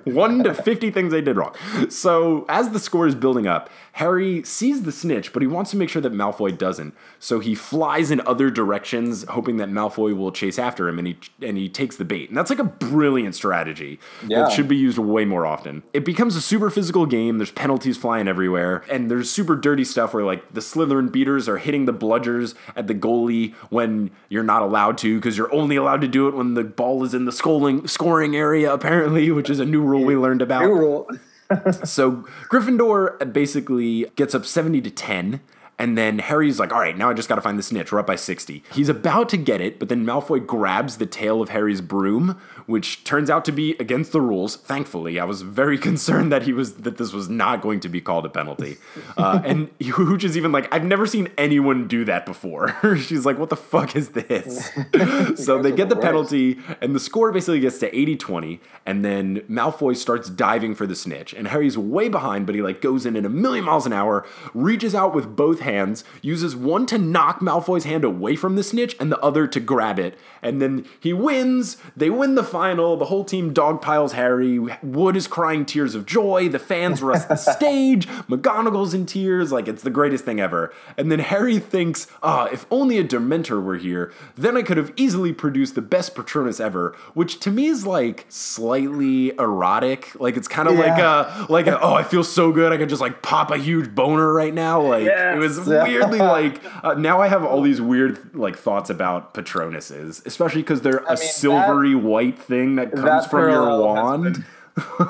one to fifty things they did wrong. So as the score is building up, Harry sees the snitch, but he wants to make sure that Malfoy doesn't. So he flies in other directions, hoping that Malfoy will chase after him, and he and he takes the bait. And that's like a brilliant strategy Yeah. that should be used way more often. It becomes a super physical game. There's penalties flying everywhere, and there's super dirty stuff where like the Slytherin beaters are hitting the bludgers at the goalie when you're not allowed to because you're only allowed to do it when the ball is in the scoring scoring area apparently, which is a new rule we learned about. New rule. So Gryffindor basically gets up 70 to 10. And then Harry's like, all right, now I just got to find the snitch. We're up by 60. He's about to get it, but then Malfoy grabs the tail of Harry's broom, which turns out to be against the rules. Thankfully, I was very concerned that he was that this was not going to be called a penalty. Uh, and Hooch is even like, I've never seen anyone do that before. She's like, what the fuck is this? so they get the penalty, and the score basically gets to 80 20. And then Malfoy starts diving for the snitch. And Harry's way behind, but he like goes in at a million miles an hour, reaches out with both hands, uses one to knock Malfoy's hand away from the snitch and the other to grab it. And then he wins. They win the final. The whole team dogpiles Harry. Wood is crying tears of joy. The fans rush the stage. McGonagall's in tears. Like it's the greatest thing ever. And then Harry thinks, ah, if only a Dementor were here, then I could have easily produced the best Patronus ever, which to me is like slightly erotic. Like it's kind of like a like a, oh, I feel so good. I could just like pop a huge boner right now. Like it was Yes. weirdly like uh, now I have all these weird like thoughts about Patronuses, especially because they're a mean, silvery white thing that comes that from your has wand.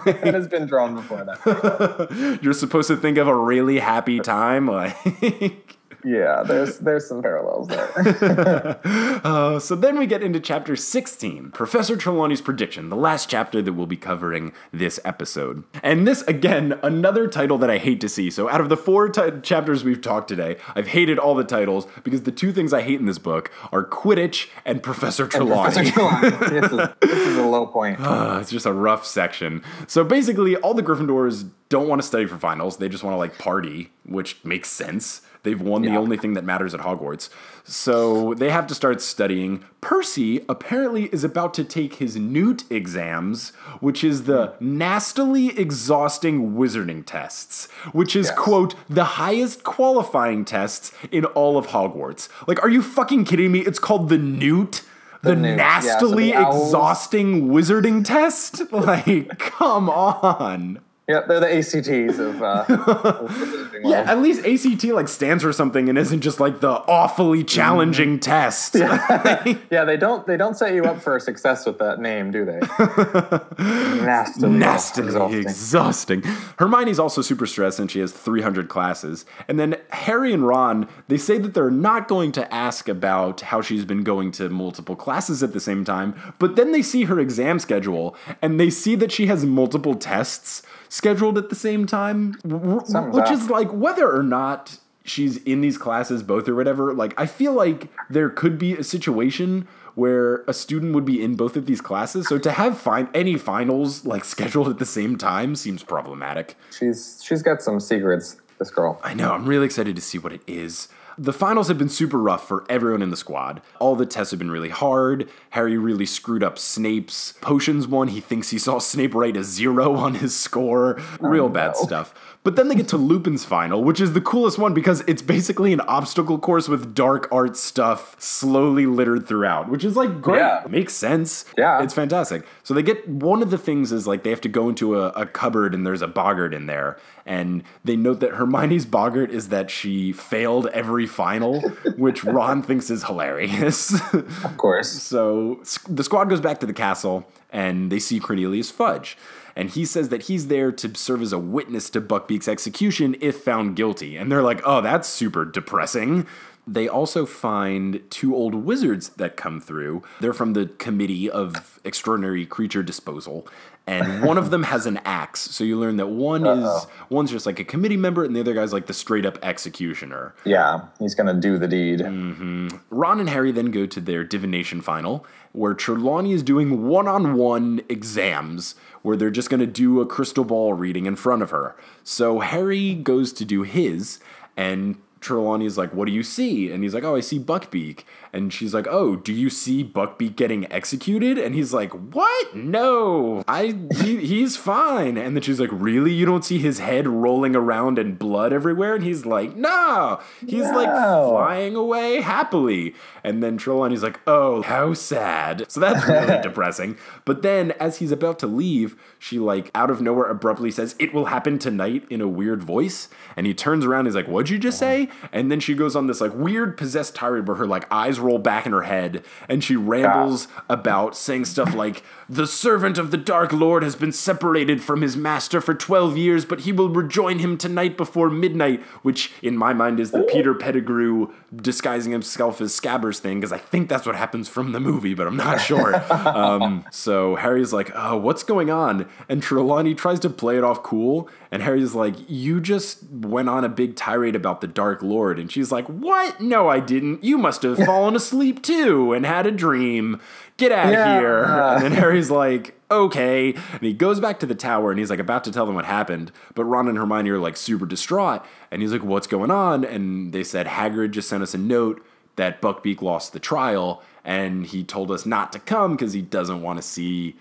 It has been drawn before that. You're supposed to think of a really happy time, like Yeah, there's there's some parallels there. Uh, so then we get into chapter 16, Professor Trelawney's prediction, the last chapter that we'll be covering this episode. And this, again, another title that I hate to see. So out of the four ti- chapters we've talked today, I've hated all the titles because the two things I hate in this book are Quidditch and Professor Trelawney. Professor Trelawney. this, is, this is a low point. Uh, it's just a rough section. So basically, all the Gryffindors don't want to study for finals. They just want to like party, which makes sense. They've won the only thing that matters at Hogwarts. So they have to start studying. Percy apparently is about to take his Newt exams, which is the nastily exhausting wizarding tests, which is, Yes. quote, the highest qualifying tests in all of Hogwarts. Like, are you fucking kidding me? It's called the Newt? The, Newt, yeah, so nastily the exhausting wizarding test? Like, come on. Yep, they're the ACTs of. Uh, of the living Yeah, at least ACT like stands for something and isn't just like the awfully challenging test. yeah, they don't they don't set you up for success with that name, do they? Nastily, Nastily exhausting. exhausting. Hermione's also super stressed and she has 300 classes. And then Harry and Ron, they say that they're not going to ask about how she's been going to multiple classes at the same time, but then they see her exam schedule and they see that she has multiple tests scheduled at the same time, Something's which up. is like whether or not she's in these classes both or whatever, like I feel like there could be a situation where a student would be in both of these classes. So to have fin- any finals like scheduled at the same time seems problematic. She's she's got some secrets. This girl. I know, I'm really excited to see what it is. The finals have been super rough for everyone in the squad. All the tests have been really hard. Harry really screwed up Snape's potions one. He thinks he saw Snape write a zero on his score. Real oh, bad no. stuff. But then they get to Lupin's final, which is the coolest one because it's basically an obstacle course with dark art stuff slowly littered throughout, which is like great. Yeah. Makes sense. Yeah. It's fantastic. So they get one of the things is like they have to go into a, a cupboard and there's a boggart in there. And they note that Hermione's boggart is that she failed every final, which Ron thinks is hilarious. Of course. so the squad goes back to the castle and they see Cornelius Fudge. And he says that he's there to serve as a witness to Buckbeak's execution if found guilty. And they're like, oh, that's super depressing. They also find two old wizards that come through. They're from the Committee of Extraordinary Creature Disposal. And one of them has an axe. So you learn that one is Uh-oh. one's just like a committee member and the other guy's like the straight up executioner. Yeah, he's gonna do the deed. Mm-hmm. Ron and Harry then go to their divination final, where Trelawney is doing one on one exams, where they're just going to do a crystal ball reading in front of her. So Harry goes to do his, and Trelawney is like, What do you see? And he's like, Oh, I see Buckbeak. And she's like, Oh, do you see Buckbeak getting executed? And he's like, What? No, I he, he's fine. And then she's like, Really? You don't see his head rolling around and blood everywhere? And he's like, No, he's like flying away happily. And then Trelawney's like, Oh, how sad. So that's really depressing. But then as he's about to leave, she like out of nowhere abruptly says, It will happen tonight in a weird voice. And he turns around, he's like, What'd you just uh-huh. say? And then she goes on this like weird possessed tirade where her like eyes roll back in her head and she rambles ah. about saying stuff like, The servant of the Dark Lord has been separated from his master for 12 years, but he will rejoin him tonight before midnight, which in my mind is the Peter Pettigrew disguising himself as Scabbers thing, because I think that's what happens from the movie, but I'm not sure. um, so Harry's like, Oh, what's going on? And Trelawney tries to play it off cool, and Harry's like, You just went on a big tirade about the Dark Lord. And she's like, What? No, I didn't. You must have fallen asleep too and had a dream. Get out of Yeah. here. And then Harry's like, Okay. And he goes back to the tower and he's like about to tell them what happened. But Ron and Hermione are like super distraught. And he's like, What's going on? And they said, Hagrid just sent us a note that Buckbeak lost the trial. And he told us not to come because he doesn't want to see.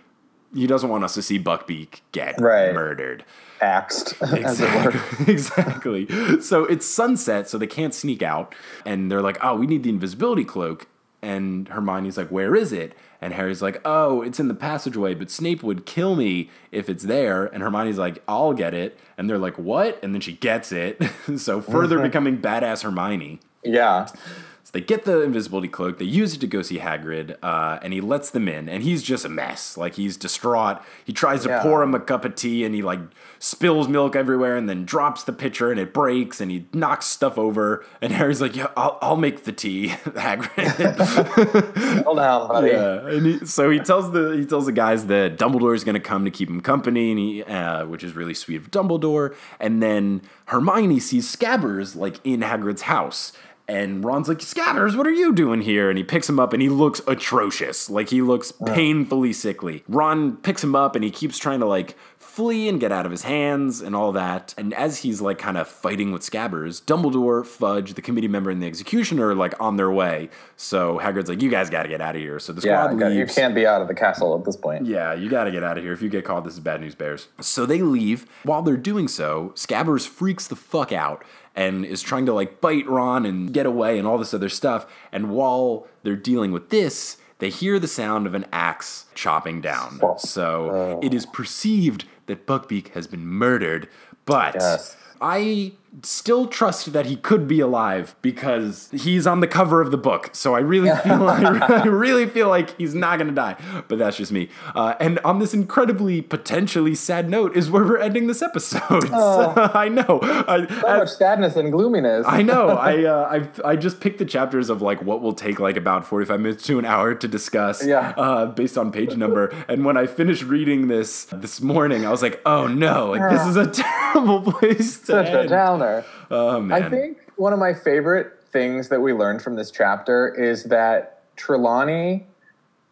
He doesn't want us to see Buckbeak get Right. murdered. Axed, as it were. Exactly. exactly. So it's sunset, so they can't sneak out. And they're like, oh, we need the invisibility cloak. And Hermione's like, where is it? And Harry's like, oh, it's in the passageway, but Snape would kill me if it's there. And Hermione's like, I'll get it. And they're like, what? And then she gets it. so further mm-hmm. becoming badass Hermione. Yeah. They get the invisibility cloak, they use it to go see Hagrid, uh, and he lets them in, and he's just a mess. Like he's distraught. He tries to Yeah. pour him a cup of tea, and he like spills milk everywhere, and then drops the pitcher, and it breaks, and he knocks stuff over. And Harry's like, "Yeah, I'll, I'll make the tea, Hagrid." Hold down, buddy. Yeah, and he, so he tells the he tells the guys that Dumbledore is going to come to keep him company, and he, uh, which is really sweet of Dumbledore. And then Hermione sees Scabbers like in Hagrid's house, and Ron's like, "Scabbers, what are you doing here?" And he picks him up, and he looks atrocious, like he looks painfully sickly. Ron picks him up, and he keeps trying to like flee and get out of his hands and all that. And as he's like kind of fighting with Scabbers, Dumbledore, Fudge, the committee member, and the executioner are like on their way. So Hagrid's like, "You guys got to get out of here." So the Yeah, squad God, you can't be out of the castle at this point. Yeah, you got to get out of here. If you get caught, this is bad news bears. So they leave. While they're doing so, Scabbers freaks the fuck out and is trying to like bite Ron and get away and all this other stuff. And while they're dealing with this, they hear the sound of an axe chopping down. So oh. it is perceived that Buckbeak has been murdered, but Yes. I still trust that he could be alive because he's on the cover of the book. So I really feel I really feel like he's not going to die. But that's just me. Uh, and on this incredibly potentially sad note is where we're ending this episode. So, I know. I, So much sadness and gloominess. I know. I uh, I I just picked the chapters of like what will take like about forty five minutes to an hour to discuss. Yeah. Uh, based on page number. And when I finished reading this this morning, I was like, oh no, like this is a terrible place to Such a end. Oh man. I think one of my favorite things that we learned from this chapter is that Trelawney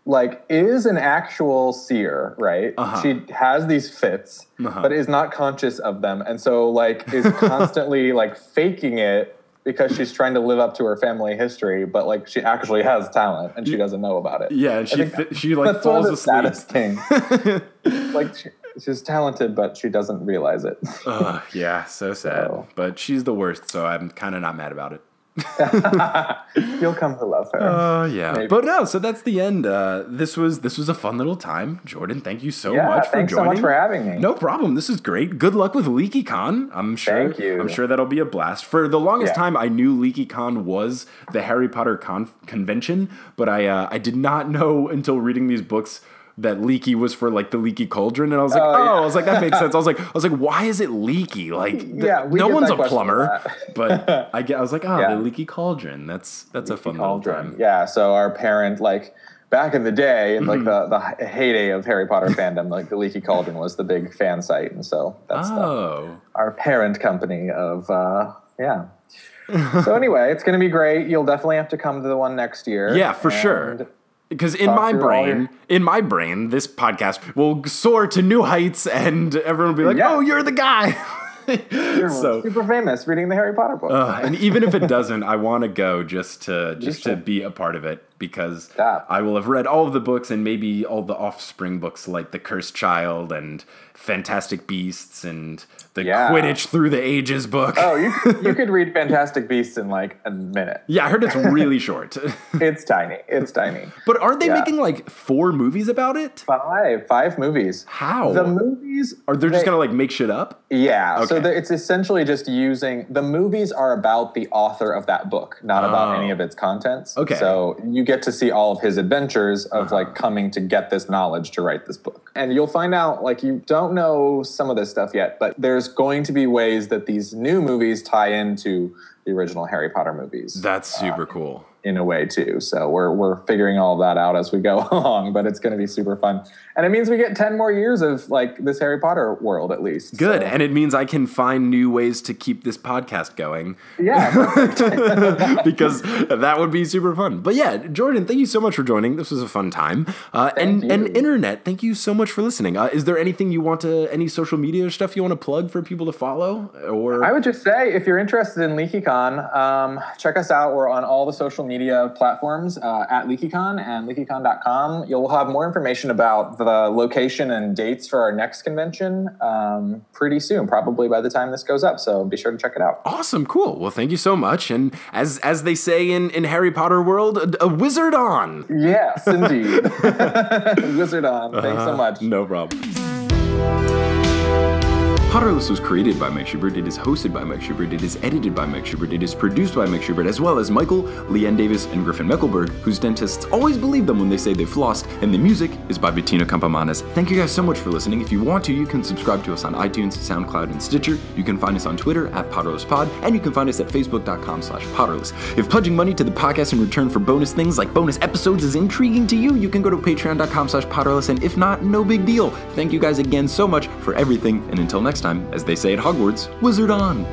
like is an actual seer, right? Uh-huh. She has these fits, Uh-huh. but is not conscious of them and so like is constantly like faking it because she's trying to live up to her family history, but like she actually has talent and she doesn't know about it. Yeah, and she fi- she like That's one of falls the asleep. saddest thing. like she, she's talented, but she doesn't realize it. Ugh, yeah, so sad. So- But she's the worst, so I'm kind of not mad about it. You'll come to love her. Oh yeah, Maybe. but no. So that's the end. Uh, this was this was a fun little time, Jordan. Thank you so yeah, much for thanks joining. so much for having me. No problem. This is great. Good luck with LeakyCon. I'm sure. Thank you. I'm sure that'll be a blast. For the longest Yeah. time, I knew LeakyCon was the Harry Potter con- convention, but I uh, I did not know until reading these books that leaky was for like the leaky cauldron and i was like oh, Oh, yeah. i was like that makes sense i was like i was like why is it leaky like Yeah, no one's a plumber but i get i was like oh Yeah. the leaky cauldron that's that's a fun Cauldron. time Yeah, so our parent, like back in the day, in Mm-hmm. like the, the heyday of Harry Potter fandom, like the Leaky Cauldron was the big fan site, and so that's the, oh our parent company of uh, yeah. so anyway, it's going to be great. You'll definitely have to come to the one next year. Yeah, for sure. Because in my brain, in my brain, this podcast will soar to new heights, and everyone will be like, Yeah. "Oh, you're the guy." You're so, super famous reading the Harry Potter book. uh, and even if it doesn't, I want to go just to just to be a part of it because Stop. I will have read all of the books and maybe all the offspring books like The Cursed Child and Fantastic Beasts and the Yeah. Quidditch Through the Ages book. oh, you you could read Fantastic Beasts in like a minute. Yeah, I heard it's really short. It's tiny. It's tiny. but aren't they Yeah. making like four movies about it? Five, five movies. How? The movies are they're just gonna like make shit up? Yeah, so the, it's essentially just using the movies are about the author of that book, not about Oh. any of its contents. Okay. So you get to see all of his adventures of Uh-huh. like coming to get this knowledge to write this book. And you'll find out like you don't know some of this stuff yet, but there's going to be ways that these new movies tie into the original Harry Potter movies That's uh, super cool. In a way too. So we're we're figuring all that out as we go along, but it's going to be super fun. And it means we get 10 more years of like this Harry Potter world at least. Good. So- And it means I can find new ways to keep this podcast going yeah. because that would be super fun. But yeah, Jordan, thank you so much for joining. This was a fun time. Uh, and, Thank and you. internet, thank you so much for listening. Uh, is there anything you want to, any social media stuff you want to plug for people to follow? Or I would just say, if you're interested in LeakyCon, um, check us out. We're on all the social media platforms uh, at LeakyCon and LeakyCon.com. You'll have more information about the location and dates for our next convention um, pretty soon, probably by the time this goes up. So be sure to check it out. awesome, cool. Well, thank you so much. And as as they say in in Harry Potter world, a, a wizard on. Yes, indeed. Wizard on. Thanks so much. No problem. Potterless was created by Mike Schubert, it is hosted by Mike Schubert, it is edited by Mike Schubert, it is produced by Mike Schubert, as well as Michael, Leanne Davis, and Griffin Mekelburg, whose dentists always believe them when they say they've flossed, and the music is by Bettina Campamanes. Thank you guys so much for listening. If you want to, you can subscribe to us on iTunes, SoundCloud, and Stitcher. You can find us on Twitter at PotterlessPod, and you can find us at facebook.com slash Potterless. If pledging money to the podcast in return for bonus things like bonus episodes is intriguing to you, you can go to patreon.com slash Potterless, and if not, no big deal. Thank you guys again so much for everything, and until next time, as they say at Hogwarts, Wizard on!